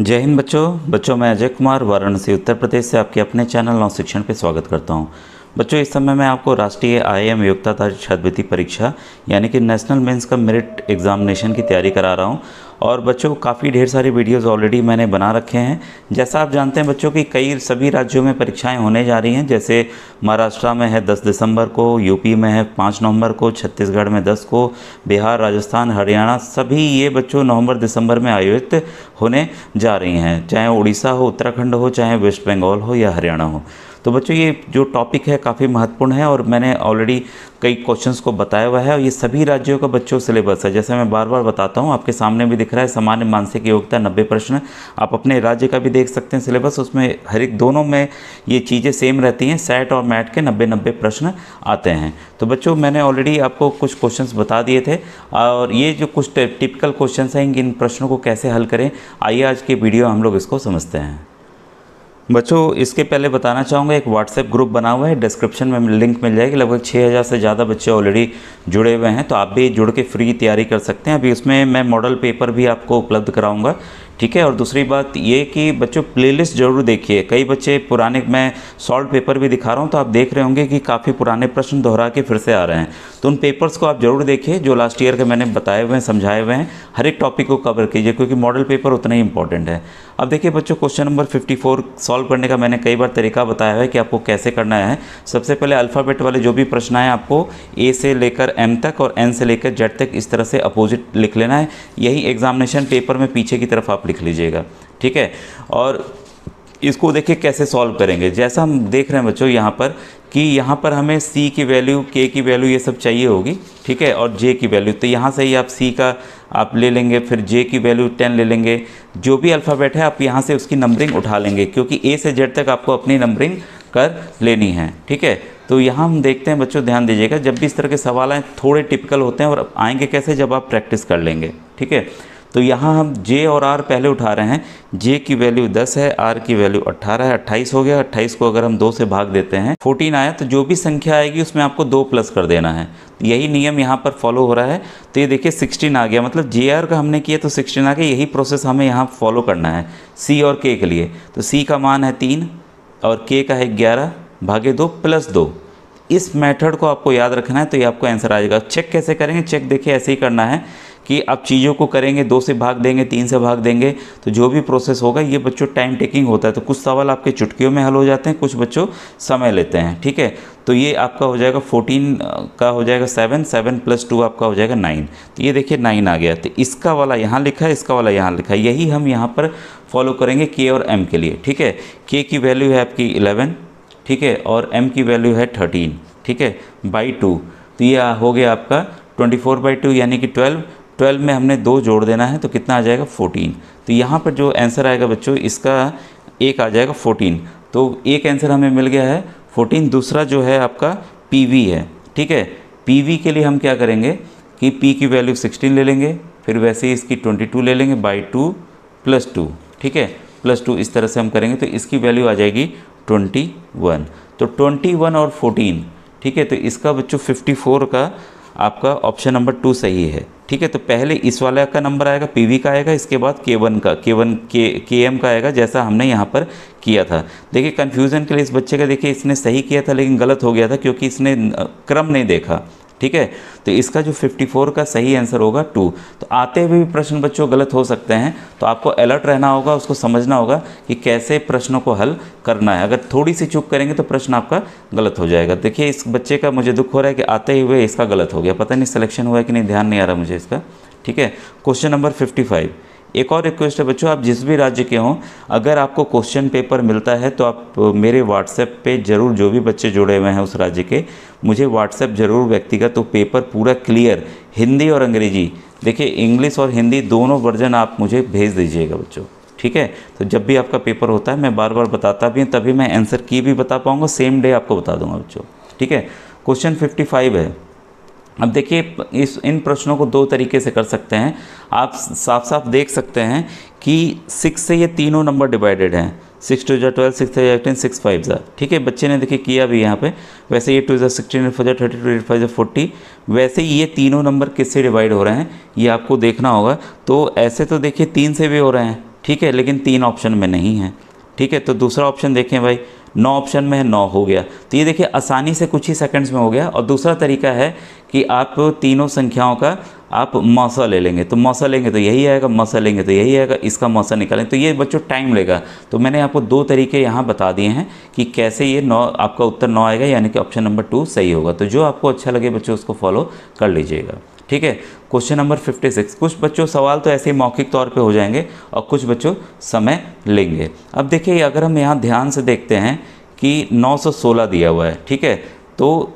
जय हिंद बच्चों। बच्चों, मैं अजय कुमार, वाराणसी, उत्तर प्रदेश से आपके अपने चैनल नौ शिक्षण पर स्वागत करता हूँ। बच्चों, इस समय मैं आपको राष्ट्रीय आई एम योग्यता छात्रवृत्ति परीक्षा, यानी कि नेशनल मेंस का मेरिट एग्जामिनेशन की तैयारी करा रहा हूँ। और बच्चों, काफ़ी ढेर सारी वीडियोस ऑलरेडी मैंने बना रखे हैं। जैसा आप जानते हैं बच्चों, की कई सभी राज्यों में परीक्षाएँ होने जा रही हैं। जैसे महाराष्ट्र में है 10 दिसंबर को, यूपी में है 5 नवंबर को, छत्तीसगढ़ में 10 को, बिहार, राजस्थान, हरियाणा, सभी ये बच्चों नवंबर दिसंबर में आयोजित होने जा रही हैं। चाहे उड़ीसा हो, उत्तराखंड हो, चाहे वेस्ट बंगाल हो या हरियाणा हो। तो बच्चों, ये जो टॉपिक है काफ़ी महत्वपूर्ण है और मैंने ऑलरेडी कई क्वेश्चंस को बताया हुआ है और ये सभी राज्यों का बच्चों सिलेबस है। जैसे मैं बार बार बताता हूँ, आपके सामने भी दिख रहा है सामान्य मानसिक योग्यता नब्बे प्रश्न। आप अपने राज्य का भी देख सकते हैं सिलेबस उसमें हर एक दोनों में ये चीज़ें सेम रहती हैं सेट और मैट के नब्बे नब्बे प्रश्न आते हैं। तो बच्चों, मैंने ऑलरेडी आपको कुछ क्वेश्चन बता दिए थे और ये जो कुछ टिपिकल क्वेश्चन हैं इन प्रश्नों को कैसे हल करें, आइए आज के वीडियो हम लोग इसको समझते हैं। बच्चों, इसके पहले बताना चाहूँगा, एक व्हाट्सएप ग्रुप बना हुआ है डिस्क्रिप्शन में लिंक मिल जाएगी, लगभग 6000 से ज़्यादा बच्चे ऑलरेडी जुड़े हुए हैं तो आप भी जुड़ के फ्री तैयारी कर सकते हैं। अभी उसमें मैं मॉडल पेपर भी आपको उपलब्ध कराऊँगा। ठीक है? और दूसरी बात ये कि बच्चों प्लेलिस्ट ज़रूर देखिए। कई बच्चे पुराने, मैं सॉल्व पेपर भी दिखा रहा हूँ तो आप देख रहे होंगे कि काफ़ी पुराने प्रश्न दोहरा के फिर से आ रहे हैं। तो उन पेपर्स को आप ज़रूर देखिए, जो लास्ट ईयर के मैंने बताए हुए हैं, समझाए हुए हैं। हर एक टॉपिक को कवर कीजिए, क्योंकि मॉडल पेपर उतना ही इंपॉर्टेंट है। अब देखिए बच्चों क्वेश्चन नंबर 54 सॉल्व करने का मैंने कई बार तरीका बताया है कि आपको कैसे करना है। सबसे पहले अल्फ़ाबेट वाले जो भी प्रश्न आए, आपको ए से लेकर एम तक और एन से लेकर जेड तक इस तरह से अपोजिट लिख लेना है। यही एग्जामिनेशन पेपर में पीछे की तरफ़ आप लिख लीजिएगा, ठीक है? और इसको देखिए कैसे सॉल्व करेंगे। जैसा हम देख रहे हैं बच्चों यहाँ पर कि यहाँ पर हमें सी की वैल्यू के की वैल्यू ये सब चाहिए होगी, ठीक है? और जे की वैल्यू तो यहाँ से ही आप सी का आप ले लेंगे, फिर जे की वैल्यू टेन ले लेंगे। जो भी अल्फ़ाबेट है, आप यहाँ से उसकी नंबरिंग उठा लेंगे, क्योंकि ए से जेड तक आपको अपनी नंबरिंग कर लेनी है, ठीक है? तो यहाँ हम देखते हैं बच्चों, ध्यान दीजिएगा। जब भी इस तरह के सवाल आए, थोड़े टिपिकल होते हैं और आएँगे कैसे जब आप प्रैक्टिस कर लेंगे, ठीक है? तो यहाँ हम जे और आर पहले उठा रहे हैं। जे की वैल्यू 10 है आर की वैल्यू 18 है 28 हो गया। 28 को अगर हम दो से भाग देते हैं 14 आया तो जो भी संख्या आएगी, उसमें आपको दो प्लस कर देना है। यही नियम यहाँ पर फॉलो हो रहा है। तो ये देखिए 16 आ गया। मतलब जे आर का हमने किया तो 16 आ गया। यही प्रोसेस हमें यहाँ फॉलो करना है। सी और के के लिए। तो सी का मान है तीन और के का है ग्यारह, भागे दो प्लस दो। इस मेथड को आपको याद रखना है तो ये आपको आंसर आ जाएगा। चेक कैसे करेंगे? चेक देखिए, ऐसे ही करना है कि आप चीज़ों को करेंगे, दो से भाग देंगे, तीन से भाग देंगे तो जो भी प्रोसेस होगा, ये बच्चों टाइम टेकिंग होता है तो कुछ सवाल आपके चुटकियों में हल हो जाते हैं, कुछ बच्चों समय लेते हैं, ठीक है? तो ये आपका हो जाएगा 14 का हो जाएगा सेवन सेवन प्लस टू आपका हो जाएगा नाइन तो ये देखिए नाइन आ गया। तो इसका वाला यहाँ लिखा है, इसका वाला यहाँ लिखा है। यही हम यहाँ पर फॉलो करेंगे के और एम के लिए, ठीक है? के की वैल्यू है आपकी इलेवन ठीक है, और एम की वैल्यू है थर्टीन ठीक है बाई टू तो ये हो गया आपका ट्वेंटी फोर बाई टू यानी कि ट्वेल्व ट्वेल्व में हमने दो जोड़ देना है तो कितना आ जाएगा फोर्टीन तो यहाँ पर जो आंसर आएगा बच्चों, इसका एक आ जाएगा फोर्टीन तो एक आंसर हमें मिल गया है फोर्टीन दूसरा जो है आपका पी है, ठीक है. पी के लिए हम क्या करेंगे कि पी की वैल्यू सिक्सटीन ले लेंगे, फिर वैसे ही इसकी ट्वेंटी टू ले लेंगे बाई टू प्लस टू ठीक है. प्लस टू इस तरह से हम करेंगे तो इसकी वैल्यू आ जाएगी ट्वेंटी वन। तो ट्वेंटी वन और फोर्टीन, ठीक है तो इसका बच्चों फिफ्टी फोर का आपका ऑप्शन नंबर टू सही है, ठीक है तो पहले इस वाले का नंबर आएगा पीवी का आएगा, इसके बाद के वन का, के वन, के के एम का आएगा, जैसा हमने यहाँ पर किया था। देखिए कन्फ्यूज़न के लिए इस बच्चे का, देखिए, इसने सही किया था, लेकिन गलत हो गया था, क्योंकि इसने क्रम नहीं देखा। ठीक है? तो इसका जो 54 का सही आंसर होगा टू तो आते हुए भी प्रश्न बच्चों गलत हो सकते हैं तो आपको अलर्ट रहना होगा, उसको समझना होगा कि कैसे प्रश्नों को हल करना है। अगर थोड़ी सी चुप करेंगे तो प्रश्न आपका गलत हो जाएगा। देखिए, इस बच्चे का मुझे दुख हो रहा है कि आते हुए इसका गलत हो गया। पता नहीं सिलेक्शन हुआ कि नहीं, ध्यान नहीं आ रहा मुझे इसका। ठीक है? क्वेश्चन नंबर फिफ्टी एक और रिक्वेस्ट है बच्चों, आप जिस भी राज्य के हों, अगर आपको क्वेश्चन पेपर मिलता है तो आप मेरे व्हाट्सएप पे ज़रूर जो भी बच्चे जुड़े हुए हैं उस राज्य के मुझे व्हाट्सएप ज़रूर व्यक्तिगत तो पेपर पूरा क्लियर हिंदी और अंग्रेज़ी। देखिए इंग्लिश और हिंदी दोनों वर्जन आप मुझे भेज दीजिएगा बच्चों, ठीक है? तो जब भी आपका पेपर होता है, मैं बार बार बताता भी हूँ, तभी मैं आंसर की भी बता पाऊँगा सेम डे आपको बता दूँगा बच्चों, ठीक है? क्वेश्चन फिफ्टी है। अब देखिए, इस, इन प्रश्नों को दो तरीके से कर सकते हैं। आप साफ़ साफ़ देख सकते हैं कि सिक्स से ये तीनों नंबर डिवाइडेड हैं। सिक्स टू जो twelve, six three eighteen, six five ज़ा। ठीक है, बच्चे ने देखिए किया भी यहाँ पे। वैसे ये टू ज़ा सिक्सटीन फोर जो थर्टी टू फाइव जो फोर्टी। वैसे ये तीनों नंबर किससे डिवाइड हो रहे हैं, ये आपको देखना होगा। तो ऐसे तो देखिए तीन से भी हो रहे हैं, ठीक है, लेकिन तीन ऑप्शन में नहीं है। ठीक है तो दूसरा ऑप्शन देखें भाई। नौ ऑप्शन में है, नौ हो गया। तो ये देखिए, आसानी से कुछ ही सेकंड्स में हो गया। और दूसरा तरीका है कि आप तीनों संख्याओं का आप मौसा ले लेंगे। तो मौसा लेंगे तो यही आएगा, मौसा लेंगे तो यही आएगा, इसका मौसा निकालें। तो ये बच्चों टाइम लेगा। तो मैंने आपको दो तरीके यहाँ बता दिए हैं कि कैसे ये नौ, आपका उत्तर नौ आएगा, यानी कि ऑप्शन नंबर टू सही होगा। तो जो आपको अच्छा लगे बच्चों, उसको फॉलो कर लीजिएगा। ठीक है? क्वेश्चन नंबर 56 कुछ बच्चों सवाल तो ऐसे ही मौखिक तौर पे हो जाएँगे और कुछ बच्चों समय लेंगे। अब देखिए, अगर हम यहाँ ध्यान से देखते हैं कि 916 दिया हुआ है, ठीक है? तो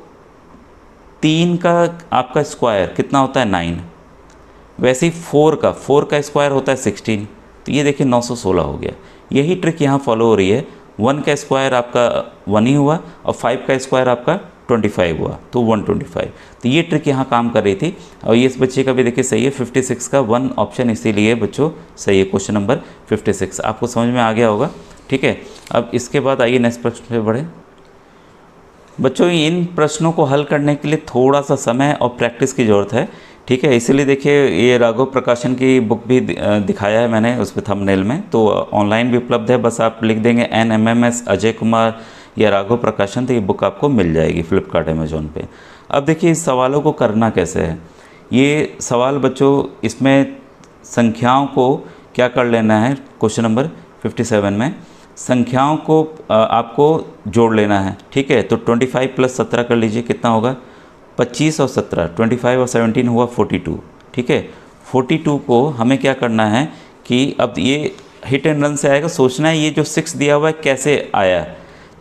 तीन का आपका स्क्वायर कितना होता है? नाइन। वैसे ही फोर का फोर का स्क्वायर होता है सिक्सटीन। तो ये देखिए 916 हो गया। यही ट्रिक यहाँ फॉलो हो रही है। वन का स्क्वायर आपका वन ही हुआ और फाइव का स्क्वायर आपका 25 हुआ तो 125 तो ये ट्रिक यहाँ काम कर रही थी। और ये इस बच्चे का भी देखिए सही है 56 का वन ऑप्शन इसीलिए बच्चों सही है क्वेश्चन नंबर 56 आपको समझ में आ गया होगा, ठीक है? अब इसके बाद आइए नेक्स्ट प्रश्न पे बढ़े। बच्चों, इन प्रश्नों को हल करने के लिए थोड़ा सा समय और प्रैक्टिस की ज़रूरत है, ठीक है? इसीलिए देखिए ये राघव प्रकाशन की बुक भी दिखाया है मैंने उस पर थंबनेल में। तो ऑनलाइन भी उपलब्ध है, बस आप लिख देंगे N M M S Ajay Kumar या राघव प्रकाशन तो ये बुक आपको मिल जाएगी फ्लिपकार्ट अमेजोन पे। अब देखिए, इस सवालों को करना कैसे है? ये सवाल बच्चों, इसमें संख्याओं को क्या कर लेना है? क्वेश्चन नंबर 57 में। संख्याओं को आपको जोड़ लेना है, ठीक है? तो 25 प्लस सत्रह कर लीजिए, कितना होगा? 25 और 17 25 और 17 हुआ 42 ठीक है? 42 को हमें क्या करना है कि अब ये हिट एंड रन से आएगा। सोचना है ये जो सिक्स दिया हुआ है, कैसे आया?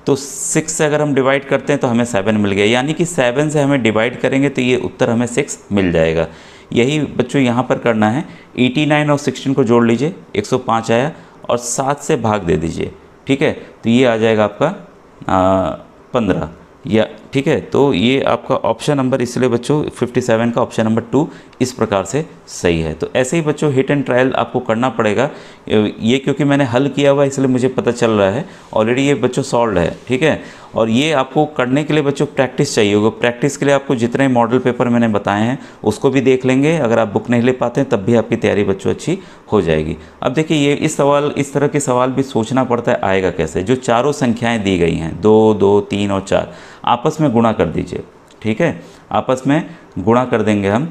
तो सिक्स से अगर हम डिवाइड करते हैं तो हमें सेवन मिल गया। यानी कि सेवन से हमें डिवाइड करेंगे तो ये उत्तर हमें सिक्स मिल जाएगा। यही बच्चों यहाँ पर करना है। एटी नाइन और सिक्सटीन को जोड़ लीजिए, एक सौ पाँच आया और सात से भाग दे दीजिए। ठीक है? तो ये आ जाएगा आपका पंद्रह। या ठीक है? तो ये आपका ऑप्शन नंबर इसलिए बच्चों 57 का ऑप्शन नंबर टू इस प्रकार से सही है। तो ऐसे ही बच्चों हिट एंड ट्रायल आपको करना पड़ेगा। ये क्योंकि मैंने हल किया हुआ इसलिए मुझे पता चल रहा है। ऑलरेडी ये बच्चों सॉल्व है, ठीक है? और ये आपको करने के लिए बच्चों प्रैक्टिस चाहिए होगा। प्रैक्टिस के लिए आपको जितने मॉडल पेपर मैंने बताए हैं, उसको भी देख लेंगे। अगर आप बुक नहीं ले पाते हैं, तब भी आपकी तैयारी बच्चों अच्छी हो जाएगी। अब देखिए, ये इस सवाल, इस तरह के सवाल भी सोचना पड़ता है, आएगा कैसे? जो चारों संख्याएँ दी गई हैं, दो दो, तीन और चार। आपस में गुणा कर दीजिए, ठीक है? आपस में गुणा कर देंगे हम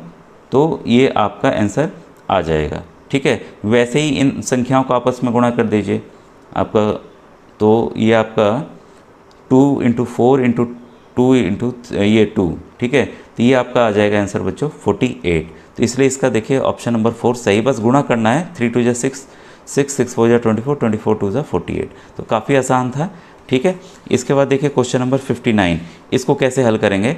तो ये आपका आंसर आ जाएगा, ठीक है? वैसे ही इन संख्याओं को आपस में गुणा कर दीजिए, आपका तो ये आपका two into four into two into ये टू ठीक है? तो ये आपका आ जाएगा आंसर बच्चों फोर्टी एट तो इसलिए इसका देखिए ऑप्शन नंबर फोर सही, बस गुणा करना है थ्री टू जै सिक्स सिक्स सिक्स फोर जा twenty four twenty four two जै फोर्टी एट तो काफ़ी आसान था ठीक है? इसके बाद देखिए क्वेश्चन नंबर फिफ्टी नाइन इसको कैसे हल करेंगे?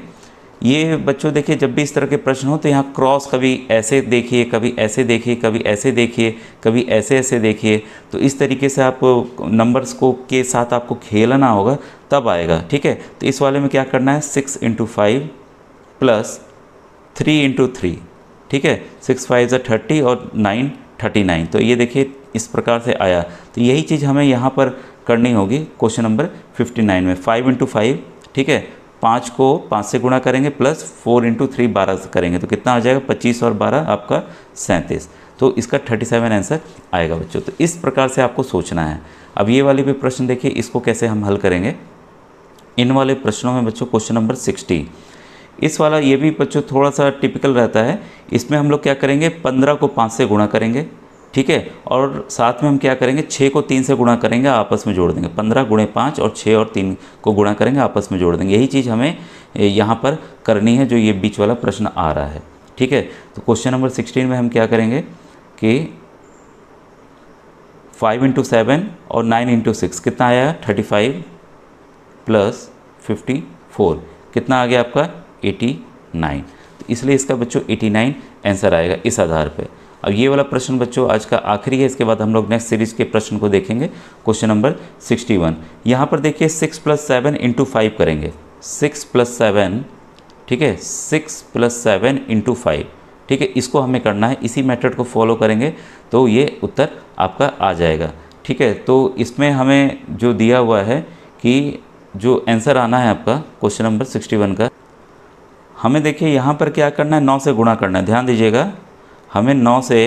ये बच्चों देखिए, जब भी इस तरह के प्रश्न हो तो यहाँ क्रॉस कभी ऐसे देखिए, कभी ऐसे देखिए, कभी ऐसे देखिए, कभी ऐसे ऐसे देखिए। तो इस तरीके से आप नंबर्स को के साथ आपको खेलना होगा, तब आएगा, ठीक है? तो इस वाले में क्या करना है? Six into five plus three into three ठीक है? सिक्स फाइव ज़ा थर्टी और नाइन थर्टी नाइन तो ये देखिए इस प्रकार से आया। तो यही चीज़ हमें यहाँ पर करनी होगी। क्वेश्चन नंबर फिफ्टी नाइन में फाइव इंटू फाइव ठीक है? पाँच को पाँच से गुणा करेंगे प्लस फोर इंटू थ्री बारह से करेंगे। तो कितना आ जाएगा? पच्चीस और बारह आपका सैंतीस। तो इसका थर्टी सेवन आंसर आएगा बच्चों। तो इस प्रकार से आपको सोचना है। अब ये वाली भी प्रश्न देखिए, इसको कैसे हम हल करेंगे? इन वाले प्रश्नों में बच्चों क्वेश्चन नंबर सिक्सटी। इस वाला ये भी बच्चों थोड़ा सा टिपिकल रहता है। इसमें हम लोग क्या करेंगे? पंद्रह को पाँच से गुणा करेंगे। ठीक है? और साथ में हम क्या करेंगे? छः को तीन से गुणा करेंगे, आपस में जोड़ देंगे। पंद्रह गुणे पाँच और छः और तीन को गुणा करेंगे, आपस में जोड़ देंगे। यही चीज़ हमें यहाँ पर करनी है जो ये बीच वाला प्रश्न आ रहा है। ठीक है? तो क्वेश्चन नंबर सिक्सटीन में हम क्या करेंगे कि फाइव इंटू सेवन और नाइन इंटू सिक्स, कितना आया thirty five plus fifty four. कितना आ गया आपका? Eighty nine. तो इसलिए इसका बच्चों एटी नाइन आंसर आएगा इस आधार पर अब ये वाला प्रश्न बच्चों, आज का आखिरी है, इसके बाद हम लोग नेक्स्ट सीरीज़ के प्रश्न को देखेंगे। क्वेश्चन नंबर 61 यहाँ पर देखिए six plus seven into five करेंगे। सिक्स प्लस सेवन ठीक है six plus seven into five ठीक है, इसको हमें करना है, इसी मेथड को फॉलो करेंगे तो ये उत्तर आपका आ जाएगा, ठीक है। तो इसमें हमें जो दिया हुआ है कि जो आंसर आना है आपका क्वेश्चन नंबर 61 का, हमें देखिए, यहाँ पर क्या करना है, नौ से गुणा करना है, ध्यान दीजिएगा। हमें नौ से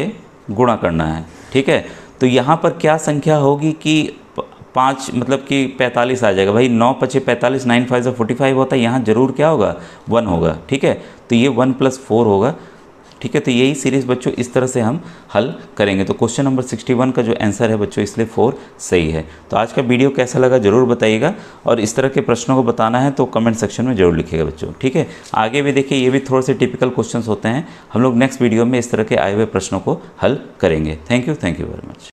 गुणा करना है, ठीक है? तो यहाँ पर क्या संख्या होगी कि पाँच मतलब कि पैंतालीस आ जाएगा। भाई, नौ पचे पैंतालीस, नाइन फाइव से फोर्टी फाइव होता है, यहाँ ज़रूर क्या होगा? वन होगा, ठीक है? तो ये वन प्लस फोर होगा। ठीक है तो यही सीरीज़ बच्चों इस तरह से हम हल करेंगे। तो क्वेश्चन नंबर 61 का जो आंसर है बच्चों, इसलिए फोर सही है। तो आज का वीडियो कैसा लगा ज़रूर बताइएगा और इस तरह के प्रश्नों को बताना है तो कमेंट सेक्शन में ज़रूर लिखिएगा बच्चों, ठीक है? आगे भी देखिए, ये भी थोड़े से टिपिकल क्वेश्चन होते हैं। हम लोग नेक्स्ट वीडियो में इस तरह के आए हुए प्रश्नों को हल करेंगे। Thank you thank you very much